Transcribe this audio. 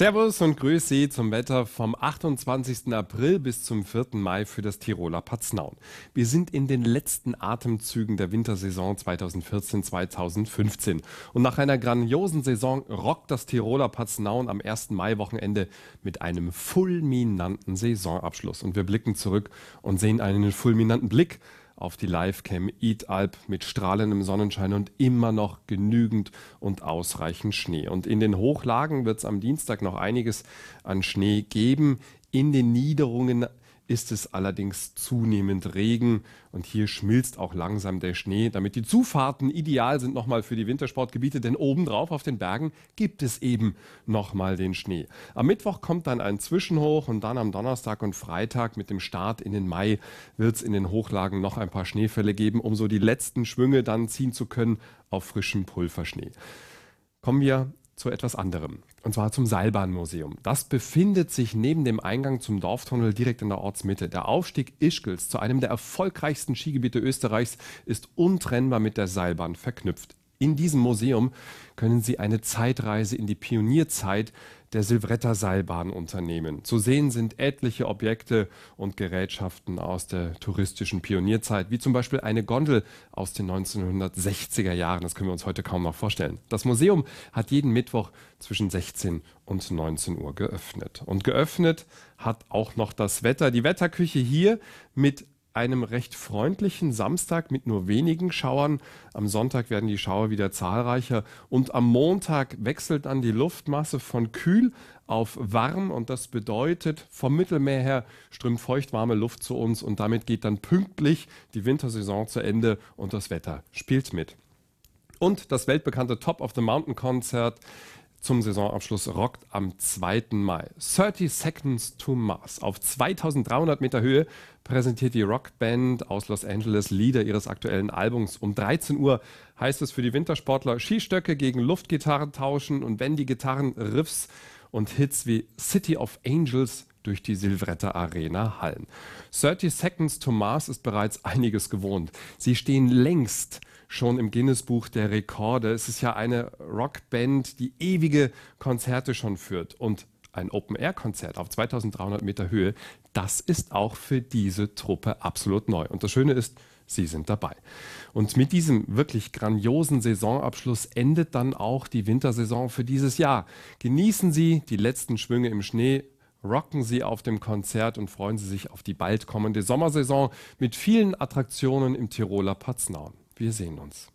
Servus und Grüß Sie zum Wetter vom 28. April bis zum 4. Mai für das Tiroler Paznaun. Wir sind in den letzten Atemzügen der Wintersaison 2014-2015 und nach einer grandiosen Saison rockt das Tiroler Paznaun am 1. Mai-Wochenende mit einem fulminanten Saisonabschluss. Und wir blicken zurück und sehen einen fulminanten Blick auf die Livecam Eat Alp mit strahlendem Sonnenschein und immer noch genügend und ausreichend Schnee. Und in den Hochlagen wird es am Dienstag noch einiges an Schnee geben. In den Niederungen ist es allerdings zunehmend Regen und hier schmilzt auch langsam der Schnee, damit die Zufahrten ideal sind nochmal für die Wintersportgebiete, denn obendrauf auf den Bergen gibt es eben nochmal den Schnee. Am Mittwoch kommt dann ein Zwischenhoch und dann am Donnerstag und Freitag mit dem Start in den Mai wird es in den Hochlagen noch ein paar Schneefälle geben, um so die letzten Schwünge dann ziehen zu können auf frischem Pulverschnee. Kommen wir zu etwas anderem. Und zwar zum Seilbahnmuseum. Das befindet sich neben dem Eingang zum Dorftunnel direkt in der Ortsmitte. Der Aufstieg Ischgls zu einem der erfolgreichsten Skigebiete Österreichs ist untrennbar mit der Seilbahn verknüpft. In diesem Museum können Sie eine Zeitreise in die Pionierzeit der Silvretta Seilbahn unternehmen. Zu sehen sind etliche Objekte und Gerätschaften aus der touristischen Pionierzeit, wie zum Beispiel eine Gondel aus den 1960er Jahren. Das können wir uns heute kaum noch vorstellen. Das Museum hat jeden Mittwoch zwischen 16 und 19 Uhr geöffnet. Und geöffnet hat auch noch das Wetter. Die Wetterküche hier mit einem recht freundlichen Samstag mit nur wenigen Schauern. Am Sonntag werden die Schauer wieder zahlreicher. Und am Montag wechselt dann die Luftmasse von kühl auf warm. Und das bedeutet, vom Mittelmeer her strömt feuchtwarme Luft zu uns. Und damit geht dann pünktlich die Wintersaison zu Ende. Und das Wetter spielt mit. Und das weltbekannte Top of the Mountain Konzert zum Saisonabschluss rockt am 2. Mai. 30 Seconds to Mars. Auf 2300 Meter Höhe präsentiert die Rockband aus Los Angeles Lieder ihres aktuellen Albums. Um 13 Uhr heißt es für die Wintersportler Skistöcke gegen Luftgitarren tauschen und wenn die Gitarren Riffs und Hits wie City of Angels durch die Silvretta Arena hallen. 30 Seconds to Mars ist bereits einiges gewohnt. Sie stehen längst schon im Guinness-Buch der Rekorde. Es ist ja eine Rockband, die ewige Konzerte schon führt. Und ein Open-Air-Konzert auf 2300 Meter Höhe, das ist auch für diese Truppe absolut neu. Und das Schöne ist, Sie sind dabei. Und mit diesem wirklich grandiosen Saisonabschluss endet dann auch die Wintersaison für dieses Jahr. Genießen Sie die letzten Schwünge im Schnee, rocken Sie auf dem Konzert und freuen Sie sich auf die bald kommende Sommersaison mit vielen Attraktionen im Tiroler Paznaun. Wir sehen uns.